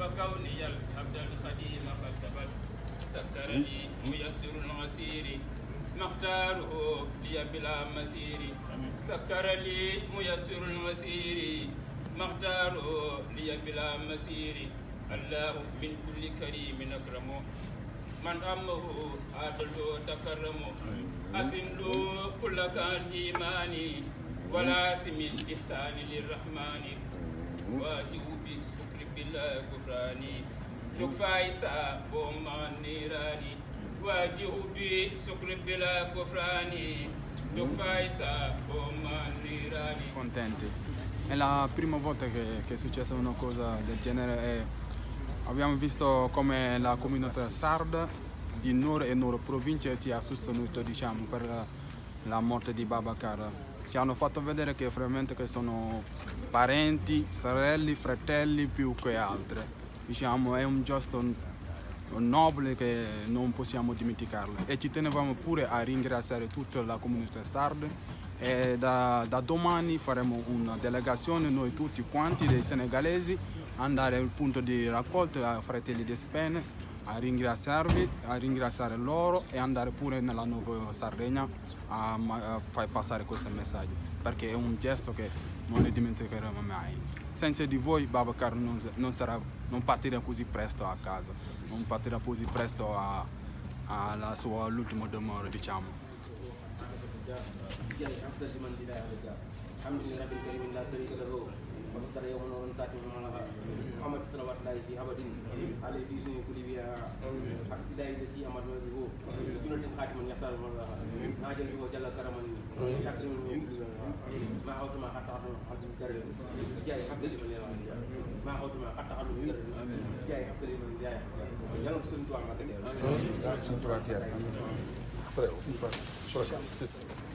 وكوني العبد الخديم قد ثبت سكرني ميسر عسيري مختاره لي بلا مسير سكر لي ميسر المسير مختاره لي بلا مسير الله من كل كريم أكرمه من أمه عدل تكرمه أسن كل كان إيماني ولا سمن لسان للرحمن واجب بالسوء بالله كفراني تكفى إساء وما النيراني واجب بالشكر بلا كفراني تكفى إساء وما النيراني contenti. È la prima volta che, che è successa una cosa del genere e abbiamo visto come la comunità sarda di Nord e Nord provincia ci ha sostenuto diciamo, per la, la morte di Babacar. Ci hanno fatto vedere che veramente che sono parenti, sorelle, fratelli più che altre. Diciamo, è un gesto nobile che non possiamo dimenticarlo e ci tenevamo pure a ringraziare tutta la comunità sarda e da, da domani faremo una delegazione noi tutti quanti dei senegalesi andare al punto di raccolta a Fratelli di Spene a ringraziarvi, a ringraziare loro e andare pure nella nuova Sardegna a, a far passare questo messaggio perché è un gesto che non ne dimenticheremo mai. Senza di voi Babacar non, non, sarà, non partirà così presto a casa, non partirà così presto a- alla sua all'ultimo dimora diciamo. جاي افضل لمن بلا رجاء الحمد لله رب الكريم لا شريك له وفطر يوم نور ساعة لها محمد صلوات الله في أبد عليه في سنة كل بها حق الله الذي أمر به جنة خاتم يختار من الله ناجيه جل كرما يكرم ما أوت ما حتى عن عبد الكريم جاي افضل لمن لا رجاء ما أوت ما حتى عن الكريم جاي افضل لمن جاي يلا سنتو عمك Vi, vi-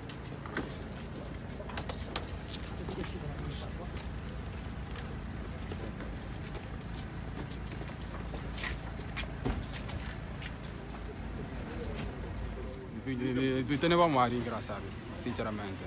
Vi tenevamo a ringraziarvi, sinceramente.